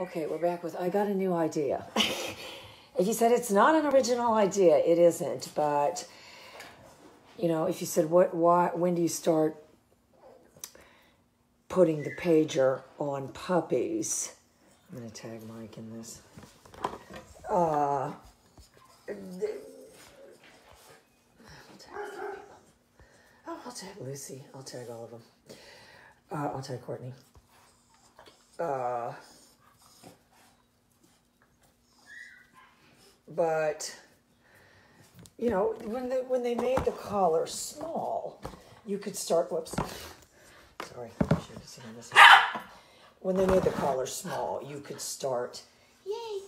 Okay, we're back with I got a new idea. you said it's not an original idea, it isn't. But you know, if you said what, why, when do you start putting the pager on puppies? I'm gonna tag Mike in this. Uh, Oh, I'll tag Lucy. I'll tag all of them. Uh, I'll tag Courtney. Uh, but you know, when they when they made the collar small, you could start. Whoops. Sorry. When they made the collar small, you could start. Yay.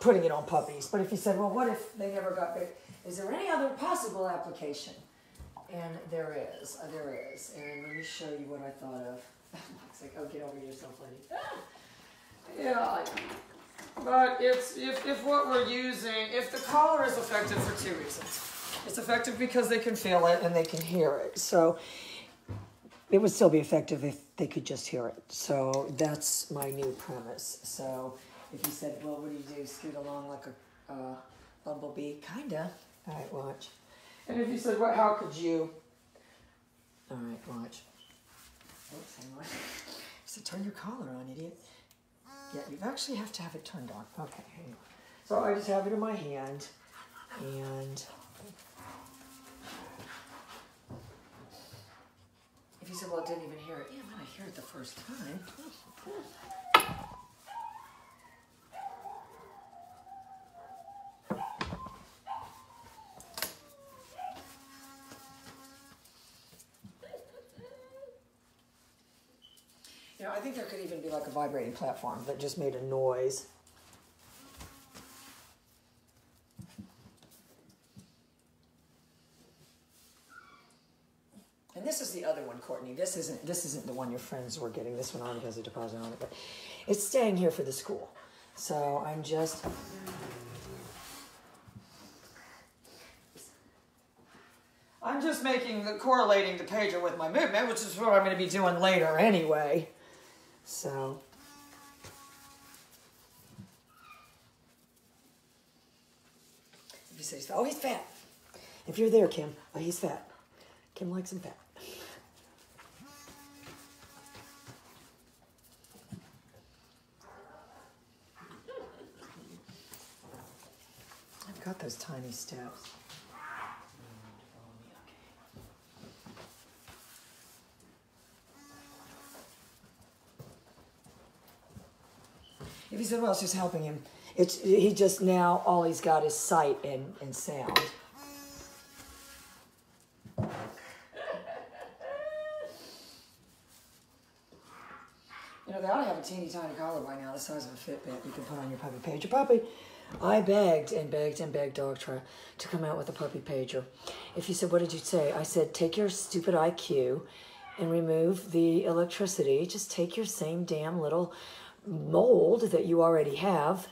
Putting it on puppies. But if you said, well, what if they never got big? Is there any other possible application? And there is, uh, there is. And let me show you what I thought of. it's like, oh, get over yourself, lady. yeah, but it's if, if what we're using, if the collar is effective for two reasons. It's effective because they can feel it and they can hear it. So it would still be effective if they could just hear it. So that's my new premise. So if you said, well, what do you do? Scoot along like a uh, bumblebee? Kinda. All right, watch. And if you said, well, how could you? All right, watch. Oops, hang on. So turn your collar on, idiot. Yeah, you actually have to have it turned on. Okay. So I just have it in my hand, and if you said, well, I didn't even hear it. Yeah, when I hear it the first time. think there could even be like a vibrating platform that just made a noise. And this is the other one, Courtney. This isn't this isn't the one your friends were getting. This one already has a deposit on it, but it's staying here for the school. So I'm just I'm just making the correlating the pager with my movement, which is what I'm going to be doing later anyway. So if you say he's fat, oh he's fat. If you're there, Kim, oh he's fat. Kim likes him fat. I've got those tiny steps. He said, well, it's just helping him. It's he just now all he's got is sight and, and sound. You know, they ought to have a teeny tiny collar by now, the size of a Fitbit you can put on your puppy pager. Puppy, I begged and begged and begged Dogtra to come out with a puppy pager. If you said, what did you say? I said, take your stupid IQ and remove the electricity. Just take your same damn little mold that you already have.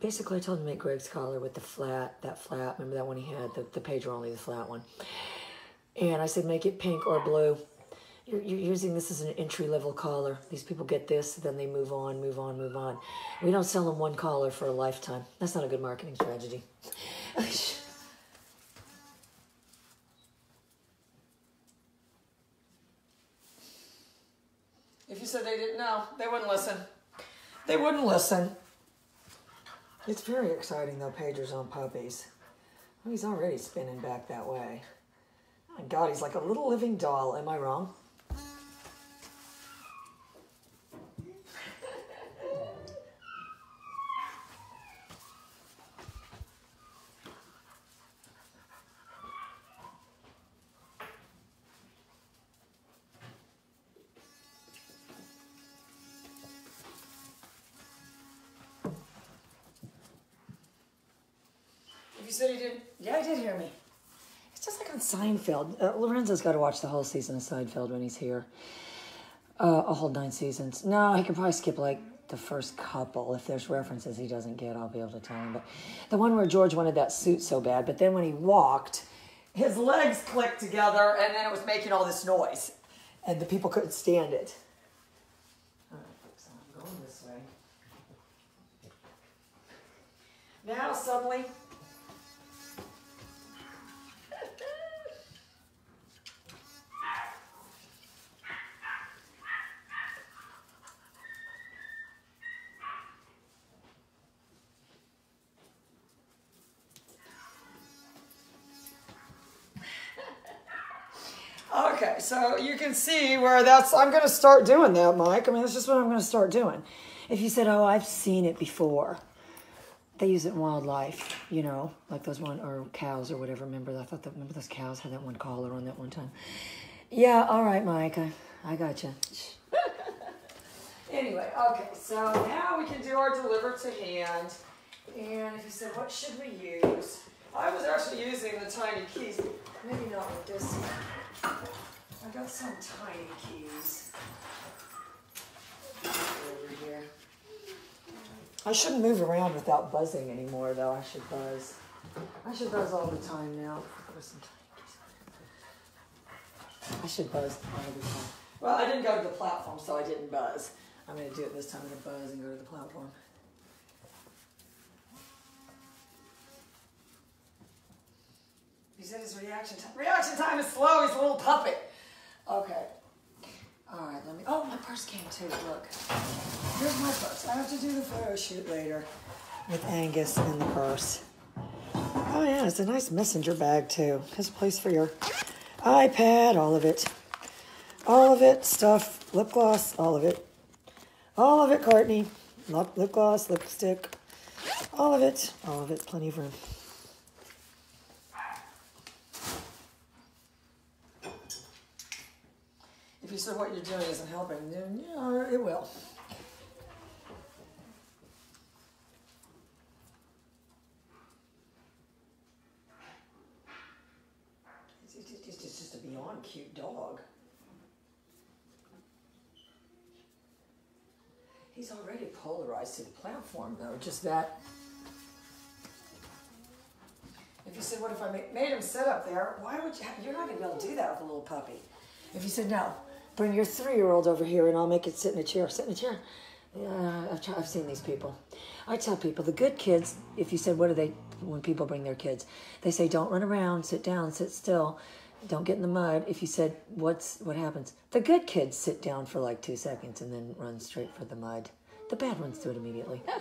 Basically, I told him to make Greg's collar with the flat, that flat. Remember that one he had, the, the pager only, the flat one. And I said, make it pink or blue. You're, you're using this as an entry level collar. These people get this, then they move on, move on, move on. We don't sell them one collar for a lifetime. That's not a good marketing strategy. If you said they didn't know, they wouldn't listen. They wouldn't listen. It's very exciting though, pagers on puppies. He's already spinning back that way. Oh my God, he's like a little living doll. Am I wrong? Seinfeld. Uh, Lorenzo's got to watch the whole season of Seinfeld when he's here. Uh, a whole nine seasons. No, he could probably skip like the first couple. If there's references he doesn't get, I'll be able to tell him. But the one where George wanted that suit so bad, but then when he walked, his legs clicked together and then it was making all this noise. And the people couldn't stand it. Now, suddenly, so you can see where that's, I'm going to start doing that, Mike. I mean, that's just what I'm going to start doing. If you said, oh, I've seen it before, they use it in wildlife, you know, like those one, or cows or whatever. Remember, I thought that, remember those cows had that one collar on that one time. Yeah, all right, Mike, I, I got you. anyway, okay, so now we can do our deliver to hand. And if you said, what should we use? I was actually using the tiny keys, maybe not with this one. I got some tiny keys over here. I shouldn't move around without buzzing anymore, though. I should buzz. I should buzz all the time now. some tiny keys. I should buzz all the time. Well, I didn't go to the platform, so I didn't buzz. I'm going to do it this time. I'm going to buzz and go to the platform. He said his reaction time. Reaction time is slow. He's a little puppet. Okay. All right, let me. Oh, my purse came too. Look. Here's my purse. I have to do the photo shoot later with Angus in the purse. Oh, yeah, it's a nice messenger bag too. Has a place for your iPad, all of it. All of it, stuff, lip gloss, all of it. All of it, Courtney. Lip, lip gloss, lipstick, all of it. All of it, plenty of room. You said what you're doing isn't helping, then yeah, it will. It's just a beyond cute dog. He's already polarized to the platform, though. Just that. If you said, "What if I made him sit up there?" Why would you? You're not gonna be able to do that with a little puppy. If you said, "No, Bring your three year old over here and I'll make it sit in a chair. Sit in a chair. Yeah, I've, tried, I've seen these people. I tell people, the good kids, if you said, what do they, when people bring their kids, they say, don't run around, sit down, sit still, don't get in the mud. If you said, what's, what happens? The good kids sit down for like two seconds and then run straight for the mud. The bad ones do it immediately.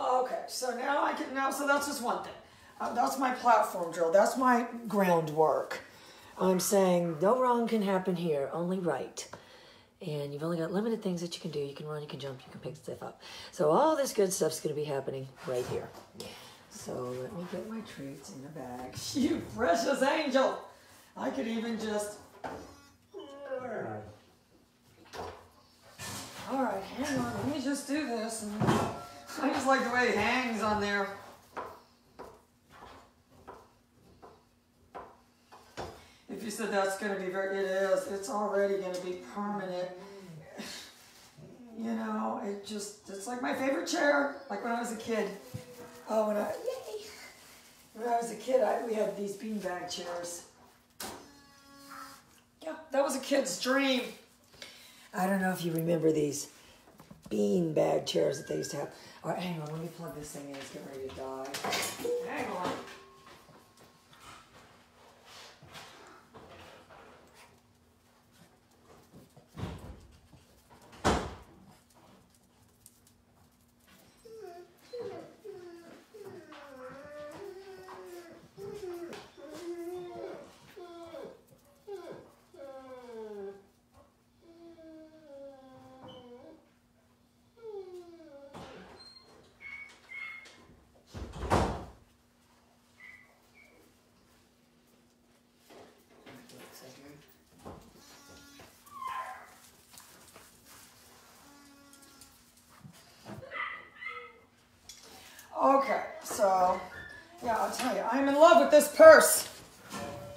okay, so now I can, now, so that's just one thing. Uh, that's my platform drill. That's my groundwork. I'm saying no wrong can happen here, only right. And you've only got limited things that you can do. You can run, you can jump, you can pick stuff up. So all this good stuff's going to be happening right here. So let me get my treats in the bag. You precious angel. I could even just... All right, hang on. Let me just do this. I just like the way it hangs on there. If you said that's going to be very, it is. It's already going to be permanent. You know, it just, it's like my favorite chair. Like when I was a kid. Oh, when I, yay. When I was a kid, I, we had these beanbag chairs. Yeah, that was a kid's dream. I don't know if you remember these beanbag chairs that they used to have. All right, hang on, let me plug this thing in. It's getting ready to die. Hang on. Okay, so yeah, I'll tell you, I'm in love with this purse.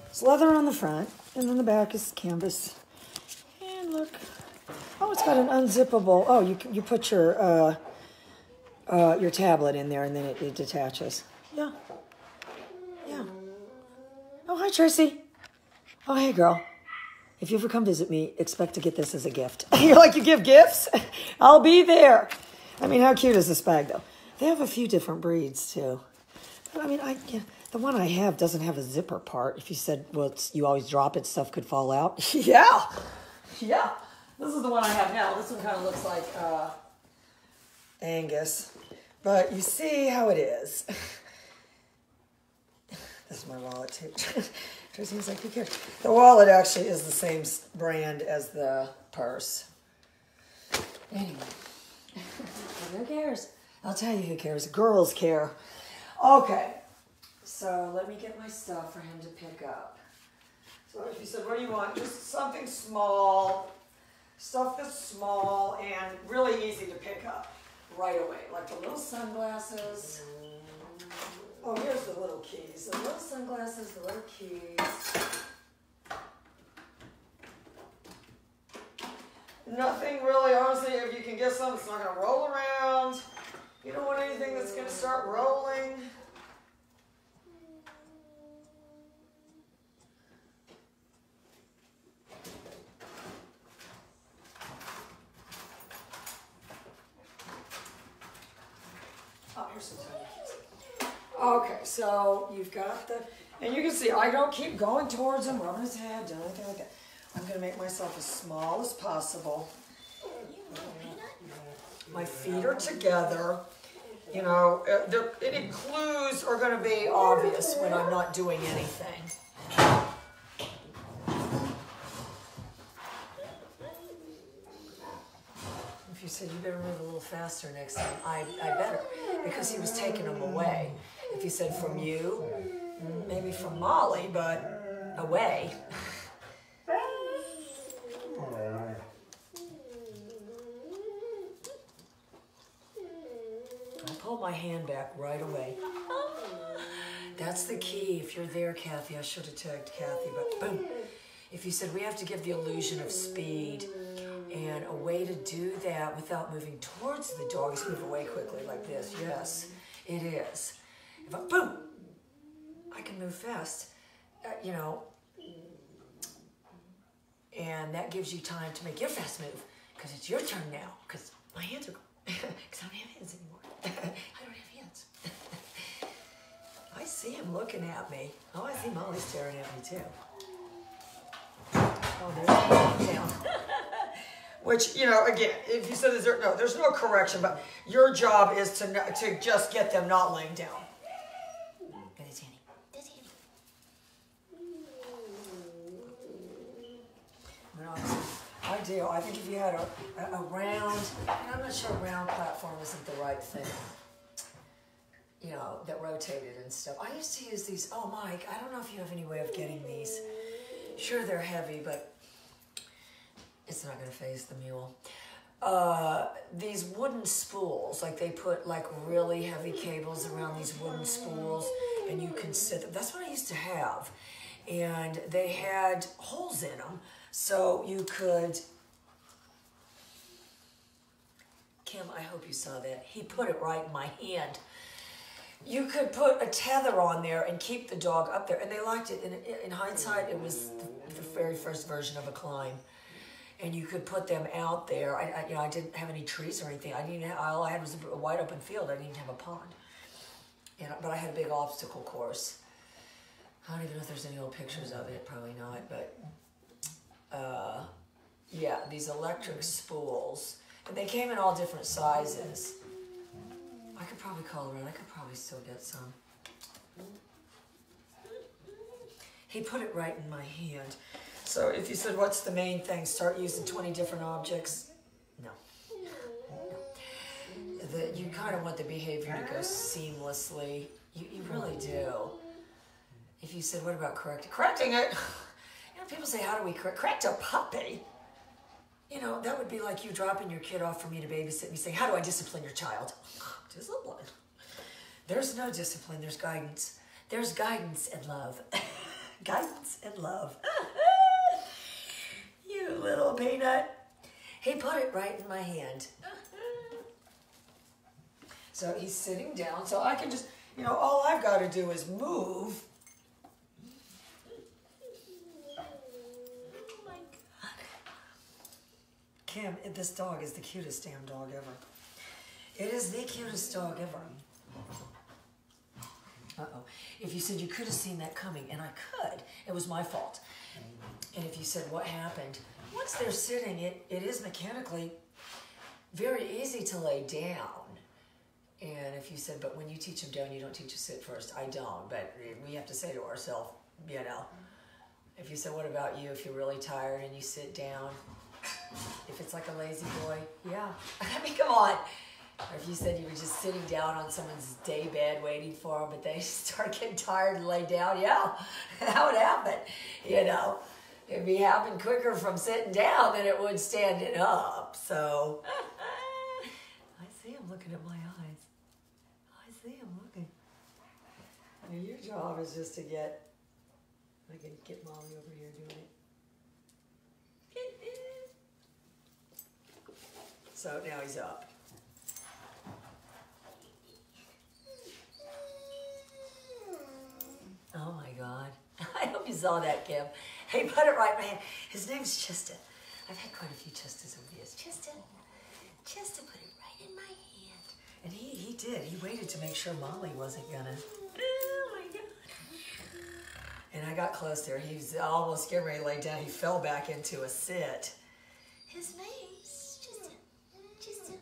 It's leather on the front, and then the back is canvas. And look, oh, it's got an unzippable. Oh, you you put your uh, uh, your tablet in there, and then it, it detaches. Yeah, yeah. Oh, hi Tracy. Oh, hey girl. If you ever come visit me, expect to get this as a gift. You're like, you give gifts? I'll be there. I mean, how cute is this bag, though? They have a few different breeds, too. But I mean, I yeah, the one I have doesn't have a zipper part. If you said, well, you always drop it, stuff could fall out. yeah. Yeah. This is the one I have now. This one kind of looks like uh, Angus. But you see how it is. this is my wallet, too. Tracy's like, who cares? The wallet actually is the same brand as the purse. Anyway, who cares? I'll tell you who cares. Girls care. Okay, so let me get my stuff for him to pick up. So you said, what do you want? Just something small, stuff that's small and really easy to pick up right away, like the little sunglasses. Oh, here's the little keys. The little sunglasses, the little keys. Nothing really, honestly, if you can get something that's not to roll around. You don't want anything that's going to start rolling. Oh. Okay, so you've got the, and you can see I don't keep going towards him, rubbing his head, doing anything like that. I'm going to make myself as small as possible. My feet are together. You know, uh, any clues are going to be obvious when I'm not doing anything. If you said you better move a little faster next time, I, I better, because he was taking them away. If he said from you, maybe from Molly, but away. pull my hand back right away. That's the key. If you're there, Kathy, I should have tagged Kathy, but boom. If you said we have to give the illusion of speed, and a way to do that without moving towards the dog is move away quickly like this. Yes, it is. If I, boom, I can move fast, uh, you know, and that gives you time to make your fast move because it's your turn now because my hands are, because I don't have hands anymore. see him looking at me. Oh, I see Molly staring at me too. Oh, there's down. Which, you know, again, if you said is there, no, there's no correction, but your job is to to just get them not laying down. There's. There's. I do. I think if you had a, a, round, I'm not sure a round platform isn't the right thing, you know, that rotated and stuff. I used to use these, oh Mike, I don't know if you have any way of getting these. Sure, they're heavy, but it's not going to faze the mule. Uh, these wooden spools, like they put like really heavy cables around these wooden spools and you can sit them. That's what I used to have. And they had holes in them so you could, Kim, I hope you saw that. He put it right in my hand. You could put a tether on there and keep the dog up there. And they liked it. In, in hindsight, it was the, the very first version of a Klimb and you could put them out there. I, I, you know, I didn't have any trees or anything. I didn't. Have, all I had was a wide open field. I didn't have a pond. And but I had a big obstacle course. I don't even know if there's any old pictures of it. Probably not. But uh, yeah, these electric spools. And they came in all different sizes. I could probably call around. I could probably still get some. He put it right in my hand. So if you said, what's the main thing? Start using 20 different objects? No. no. The, you kind of want the behavior to go seamlessly. You, you really do. If you said, what about correcting? Correcting it? You know, people say, how do we correct, correct a puppy? You know, that would be like you dropping your kid off for me to babysit me saying, how do I discipline your child? Discipline. There's no discipline, there's guidance. There's guidance and love. guidance and love. you little peanut. He put it right in my hand. so he's sitting down, so I can just, you know, all I've got to do is move Oh my god. Kim, this dog is the cutest damn dog ever. It is the cutest dog ever. Uh oh. If you said you could have seen that coming, and I could, it was my fault. And if you said what happened, once they're sitting, it, it is mechanically very easy to lay down. And if you said, but when you teach them down, you don't teach a sit first. I don't, but we have to say to ourselves, you know. If you said, what about you? If you're really tired and you sit down, if it's like a lazy boy, yeah. I mean, come on. Or if you said you were just sitting down on someone's day bed waiting for them, but they start getting tired and lay down, yeah, that would happen. You know, it'd be happening quicker from sitting down than it would standing up. So I see him looking at my eyes. I see him looking. Your job is just to get, I can get Molly over here doing it. So now he's up. Oh my God. I hope you saw that, Kim. Hey, put it right hand. His name's Chiston. I've had quite a few Chistons over the years. Chiston. Chiston put it right in my hand. And he, he did. He waited to make sure Molly wasn't gonna. Oh my God. And I got close there. He was almost getting ready to lay down. He fell back into a sit. His name's Chiston. Chiston.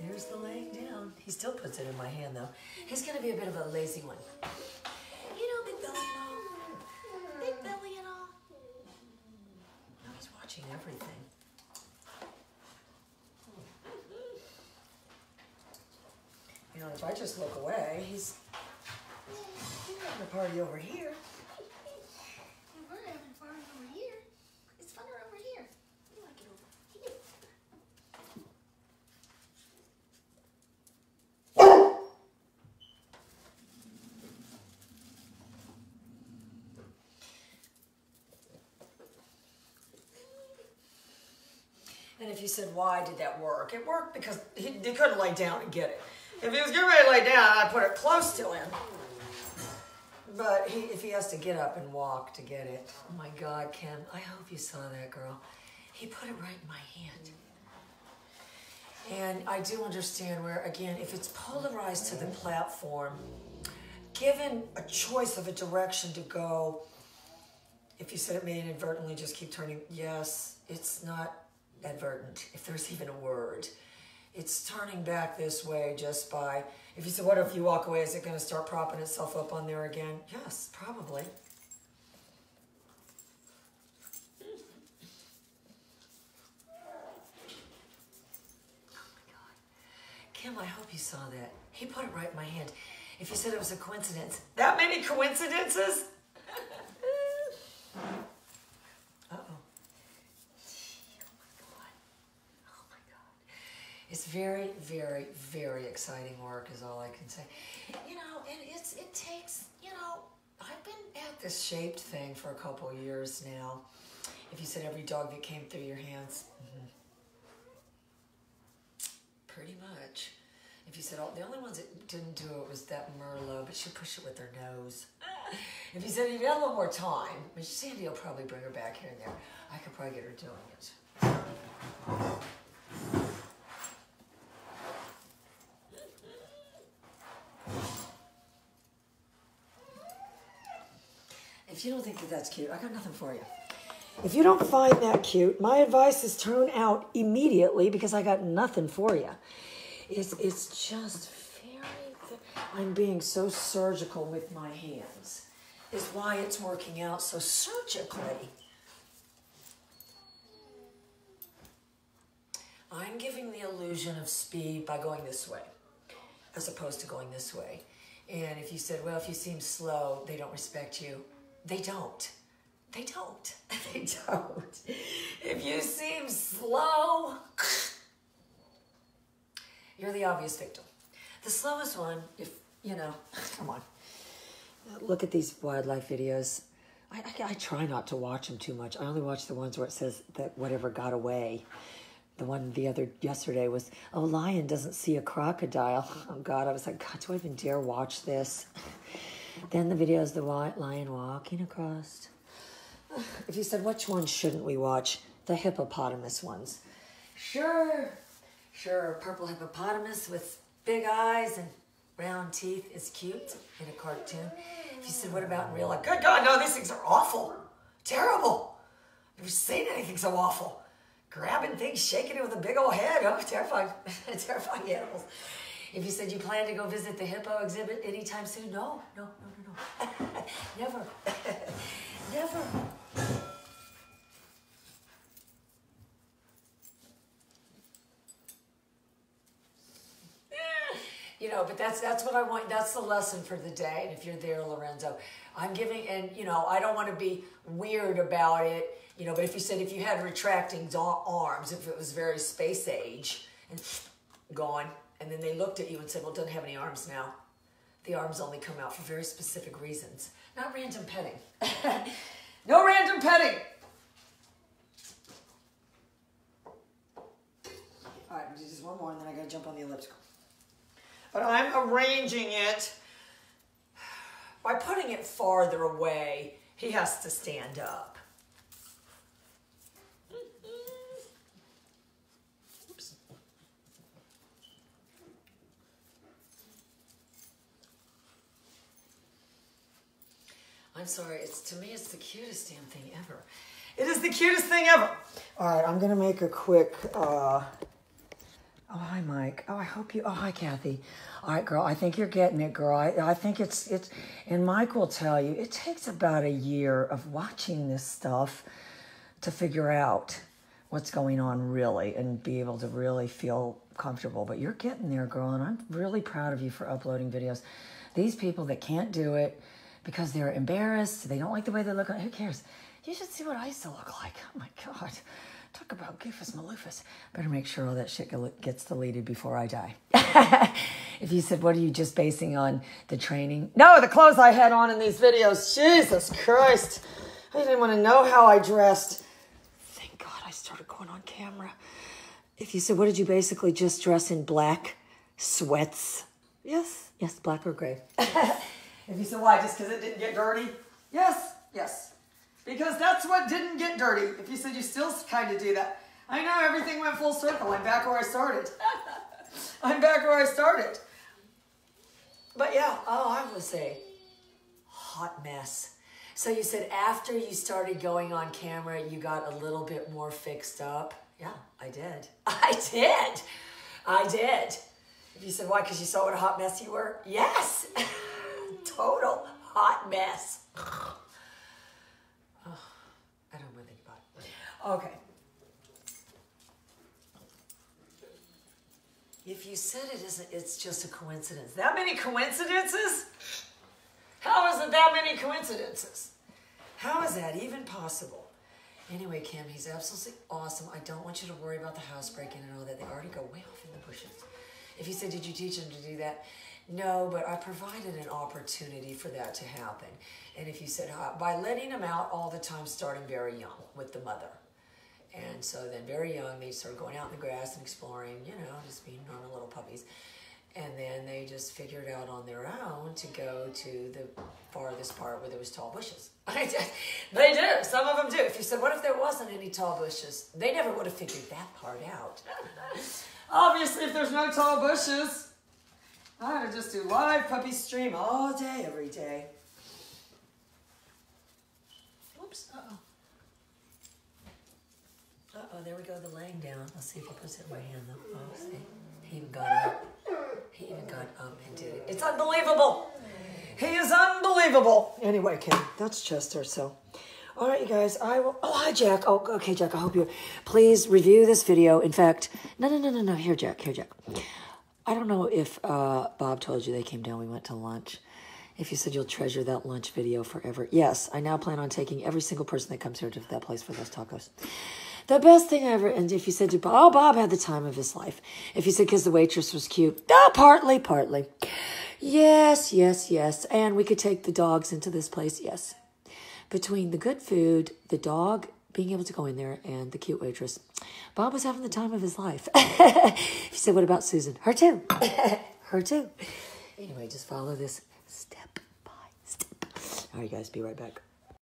There's the laying down. He still puts it in my hand though. He's gonna be a bit of a lazy one. You know, big belly and all. Big belly and all. No, he's watching everything. You know, if I just look away, he's he's having a party over here. And we're having fun over here. It's funner over here. You like it over here. And if you said, why did that work? It worked because he, he couldn't lay down and get it. If he was getting ready to lay down, I'd put it close to him. But he, if he has to get up and walk to get it, oh my God, Kim, I hope you saw that girl. He put it right in my hand. And I do understand where, again, if it's polarized to the platform, given a choice of a direction to go, if you said it may inadvertently just keep turning, yes, it's not advertent, if there's even a word. It's turning back this way just by, if you said, what if you walk away, is it going to start propping itself up on there again? Yes, probably. Oh my God. Kim, I hope you saw that. He put it right in my hand. If you said it was a coincidence, that many coincidences? Uh-oh. Oh my God. Oh my God. It's very, very, very exciting work is all I can say. You know, and it's it takes, you know, I've been at this shaped thing for a couple years now. If you said every dog that came through your hands, mhm. pretty much. If you said all the only ones that didn't do it was that Merlot, but she pushed it with her nose. If you said if you had a little more time, Miss Sandy will probably bring her back here and there. I could probably get her doing it. If you don't think that that's cute, I got nothing for you. If you don't find that cute, my advice is turn out immediately because I got nothing for you. It's, it's just very, I'm being so surgical with my hands, is why it's working out so surgically. I'm giving the illusion of speed by going this way as opposed to going this way. And if you said, well, if you seem slow, they don't respect you, they don't. They don't. They don't. If you seem slow, you're the obvious victim. The slowest one, if, you know, come on. Look at these wildlife videos. I, I, I try not to watch them too much. I only watch the ones where it says that whatever got away. The one the other yesterday was, oh, lion doesn't see a crocodile. Oh God, I was like, God, do I even dare watch this? Then the videos the white lion walking across If you said, which ones shouldn't we watch? The hippopotamus ones. Sure, sure. Purple hippopotamus with big eyes and round teeth is cute in a cartoon. If you said, what about in real life? Good God, no, these things are awful. Terrible. Never seen anything so awful. Grabbing things, shaking it with a big old head. Oh, terrifying, terrifying animals. If you said you plan to go visit the hippo exhibit anytime soon, no, no, no, no, no. Never. Never. you know but that's that's what i want that's the lesson for the day and if you're there lorenzo i'm giving and you know i don't want to be weird about it you know but if you said if you had retracting arms if it was very space age and gone and then they looked at you and said well it doesn't have any arms now. The arms only come out for very specific reasons. Not random petting. No random petting. All right just one more and then i gotta jump on the elliptical. But I'm arranging it by putting it farther away. He has to stand up. Sorry, it's to me it's the cutest damn thing ever. It is the cutest thing ever. All right, I'm gonna make a quick uh Oh, hi, Mike. Oh, I hope you. Oh, hi, Kathy. All right, girl. I think you're getting it, girl. I, I think it's it's. And Mike will tell you it takes about a year of watching this stuff to figure out what's going on really and be able to really feel comfortable. But you're getting there, girl, and I'm really proud of you for uploading videos. These people that can't do it because they're embarrassed, they don't like the way they look. Who cares? You should see what I used to look like. Oh my god. Talk about goofus maloofus. Better make sure all that shit gets deleted before I die. if you said, what are you just basing on the training? No, the clothes I had on in these videos. Jesus Christ. I didn't want to know how I dressed. Thank God I started going on camera. If you said, what did you basically just dress in black sweats? Yes, yes, black or gray. if you said, why, just because it didn't get dirty? Yes, yes. Because that's what didn't get dirty. If you said you still kind of do that. I know everything went full circle. I'm back where I started. I'm back where I started. But yeah, oh, I would say hot mess. So you said after you started going on camera, you got a little bit more fixed up. Yeah, I did. I did. I did. If you said why, because you saw what a hot mess you were? Yes. Total hot mess. I don't really but. Okay. If you said it isn't, it's just a coincidence. That many coincidences? How is it that many coincidences? How is that even possible? Anyway, Kim, he's absolutely awesome. I don't want you to worry about the house breaking and all that. They already go way off in the bushes. If you said, did you teach him to do that? No, but I provided an opportunity for that to happen. And if you said, by letting them out all the time, starting very young with the mother. And so then very young, they started going out in the grass and exploring, you know, just being normal little puppies. And then they just figured out on their own to go to the farthest part where there was tall bushes. they do. Some of them do. If you said, what if there wasn't any tall bushes? They never would have figured that part out. Obviously, if there's no tall bushes, I would just do live puppy stream all day, every day. Oops. Uh-oh. Uh-oh, there we go, the laying down. Let's see if he puts it in my hand, though. Oh, see? He even got up. He even got up and did it. It's unbelievable. He is unbelievable. Anyway, Kim, that's Chester, so... All right, you guys, I will... Oh, hi, Jack. Oh, okay, Jack, I hope you... Please review this video. In fact, no, no, no, no, no. Here, Jack, here, Jack. I don't know if uh, Bob told you they came down, we went to lunch. If you said you'll treasure that lunch video forever. Yes, I now plan on taking every single person that comes here to that place for those tacos. The best thing ever. And if you said to Bob, oh, Bob had the time of his life. If you said because the waitress was cute, oh, partly, partly. Yes, yes, yes. And we could take the dogs into this place. Yes. Between the good food, the dog being able to go in there, and the cute waitress, Bob was having the time of his life. he said, What about Susan? Her too. Her too. Anyway, just follow this step by step. All right, guys, be right back.